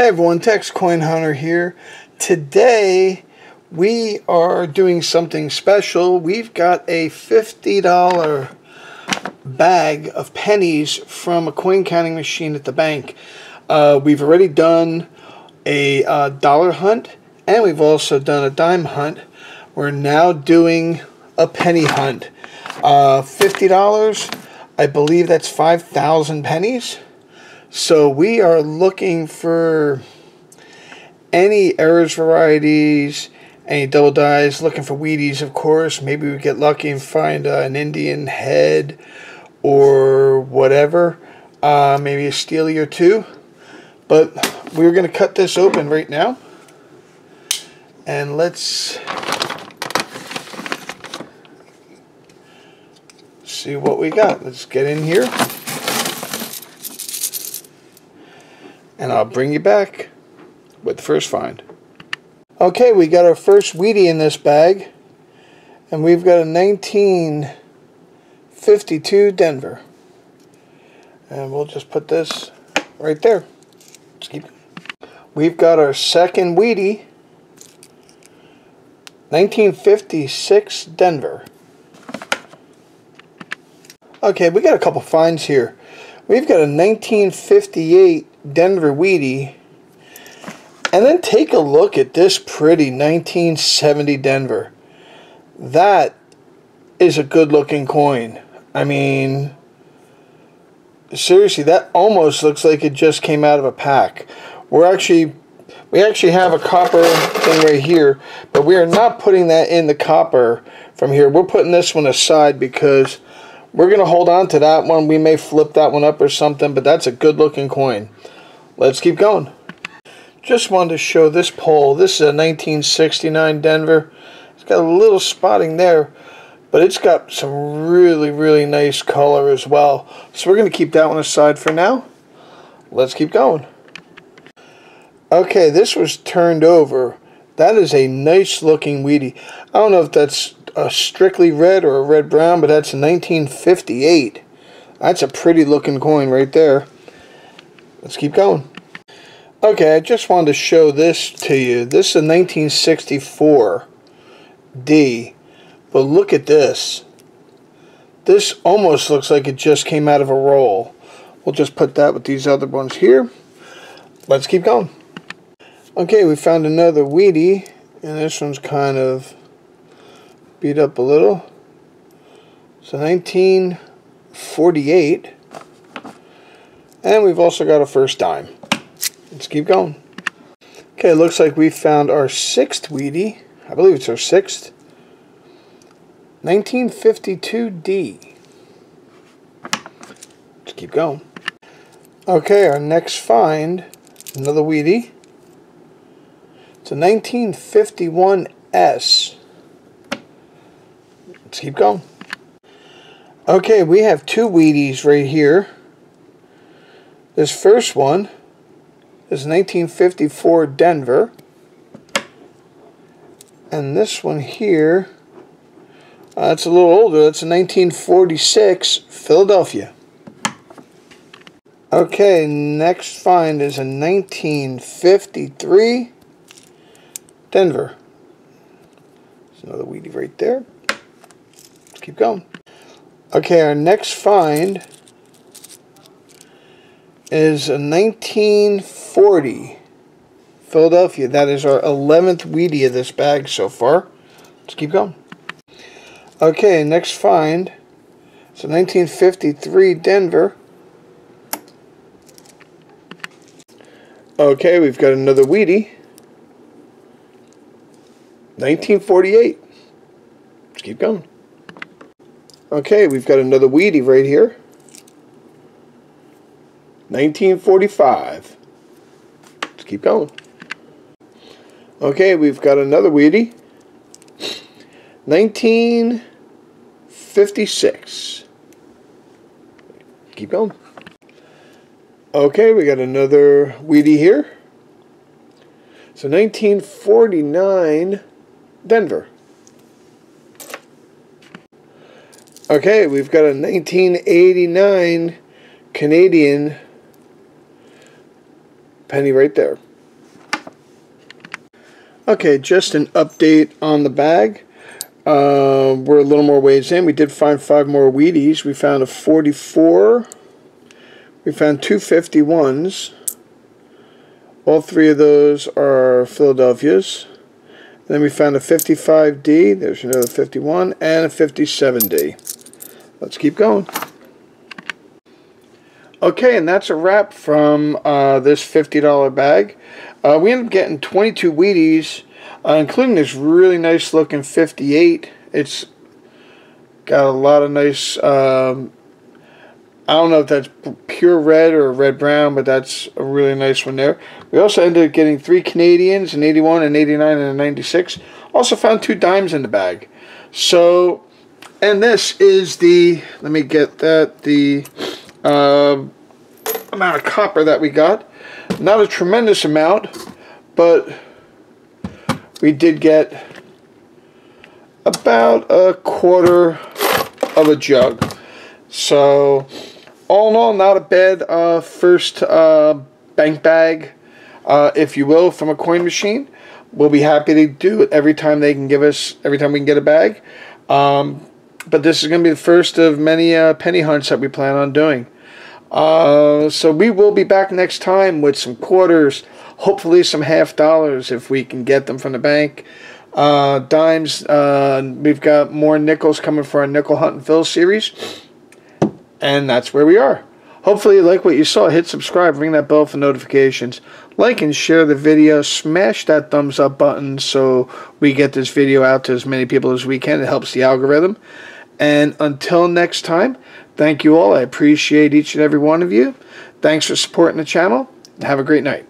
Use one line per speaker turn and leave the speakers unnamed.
Hey everyone, Tex Coin Hunter here. Today we are doing something special. We've got a $50 bag of pennies from a coin counting machine at the bank. Uh, we've already done a uh, dollar hunt and we've also done a dime hunt. We're now doing a penny hunt. Uh, $50, I believe that's 5,000 pennies. So we are looking for any errors varieties, any double dies, looking for Wheaties, of course. Maybe we get lucky and find uh, an Indian head or whatever. Uh, maybe a steely or two. But we're going to cut this open right now. And let's see what we got. Let's get in here. And I'll bring you back with the first find. Okay, we got our first Wheatie in this bag, and we've got a 1952 Denver. And we'll just put this right there. Let's keep We've got our second Wheatie, 1956 Denver. Okay, we got a couple finds here. We've got a 1958 Denver Wheatie. And then take a look at this pretty 1970 Denver. That is a good looking coin. I mean, seriously, that almost looks like it just came out of a pack. We're actually, we actually have a copper thing right here, but we are not putting that in the copper from here. We're putting this one aside because we're going to hold on to that one. We may flip that one up or something, but that's a good looking coin. Let's keep going. Just wanted to show this pole. This is a 1969 Denver. It's got a little spotting there, but it's got some really, really nice color as well. So we're going to keep that one aside for now. Let's keep going. Okay, this was turned over. That is a nice looking Wheatie. I don't know if that's a strictly red or a red brown, but that's a 1958. That's a pretty looking coin right there. Let's keep going. Okay, I just wanted to show this to you. This is a 1964 D, but look at this. This almost looks like it just came out of a roll. We'll just put that with these other ones here. Let's keep going. Okay, we found another Wheatie, and this one's kind of beat up a little. So 1948. And we've also got a first dime. Let's keep going. Okay, looks like we found our sixth Wheatie. I believe it's our sixth. 1952D. Let's keep going. Okay, our next find, another Wheatie. It's a 1951S. Let's keep going. Okay, we have two Wheaties right here. This first one is 1954 Denver. And this one here, uh, it's a little older. That's a 1946 Philadelphia. Okay, next find is a 1953 Denver. There's another Wheatie right there. Keep going. Okay, our next find is a 1940 Philadelphia. That is our 11th Wheatie of this bag so far. Let's keep going. Okay, next find. A 1953 Denver. Okay, we've got another Wheatie. 1948. Let's keep going. Okay, we've got another Wheatie right here. 1945. Let's keep going. Okay, we've got another Wheatie. 1956. Keep going. Okay, we got another Wheatie here. So 1949 Denver. Okay, we've got a 1989 Canadian penny right there. Okay, just an update on the bag. Uh, we're a little more ways in. We did find five more Wheaties. We found a 44. We found two 51s. All three of those are Philadelphia's. Then we found a 55D. There's another 51 and a 57D. Let's keep going. Okay, and that's a wrap from uh, this $50 bag. Uh, we ended up getting 22 Wheaties, uh, including this really nice looking 58. It's got a lot of nice, um, I don't know if that's pure red or red brown, but that's a really nice one there. We also ended up getting three Canadians, an 81, an 89, and a 96. Also found two dimes in the bag. So, and this is the, let me get that, the uh, amount of copper that we got. Not a tremendous amount, but we did get about a quarter of a jug. So, all in all, not a bad uh, first uh, bank bag, uh, if you will, from a coin machine. We'll be happy to do it every time they can give us, every time we can get a bag. Um, but this is going to be the first of many uh, penny hunts that we plan on doing. Uh, so we will be back next time with some quarters, hopefully some half dollars if we can get them from the bank. Uh, dimes, uh, we've got more nickels coming for our Nickel Hunt and Fill series. And that's where we are. Hopefully you like what you saw. Hit subscribe, ring that bell for notifications. Like and share the video. Smash that thumbs up button so we get this video out to as many people as we can. It helps the algorithm. And until next time, Thank you all. I appreciate each and every one of you. Thanks for supporting the channel. Have a great night.